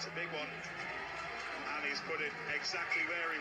It's a big one. And he's put it exactly where he